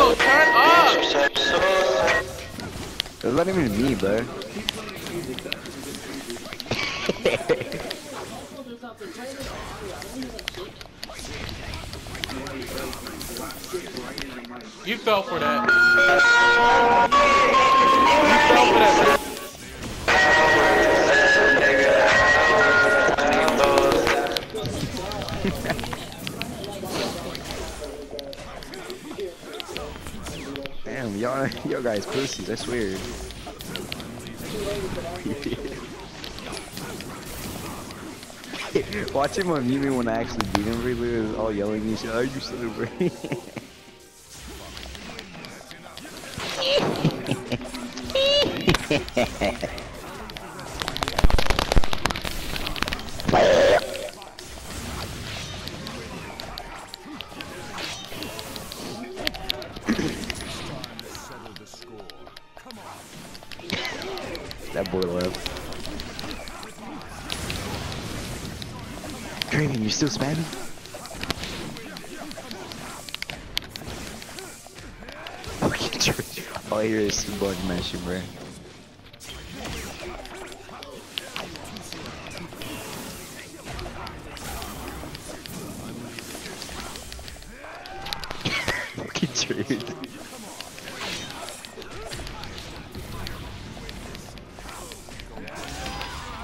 Marco, turn up! That's not even me, bro. You fell for that. You fell for that. Damn, y'all, y'all guys pussies. That's weird. Watch him unmute me when I actually beat him. Really, is all yelling and shit. Are you celebrating? that boy left. Draven, you still spamming? All I hear is C-bug mashing, bro. Fucking Draven.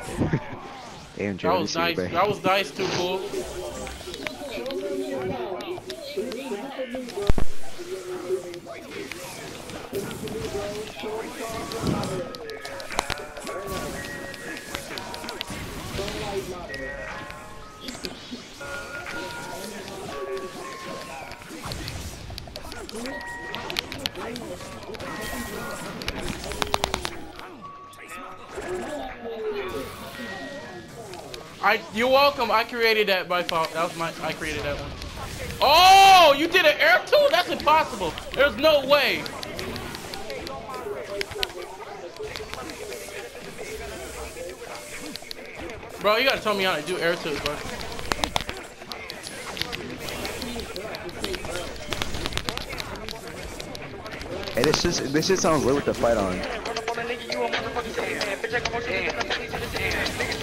Damn, That was nice. That was nice too, cool. I, you're welcome. I created that by fault. That was my, I created that one. Oh, you did an air tool? That's impossible. There's no way. Bro, you gotta tell me how to do air tools, bro. Hey, this just this shit sounds lit with the fight on.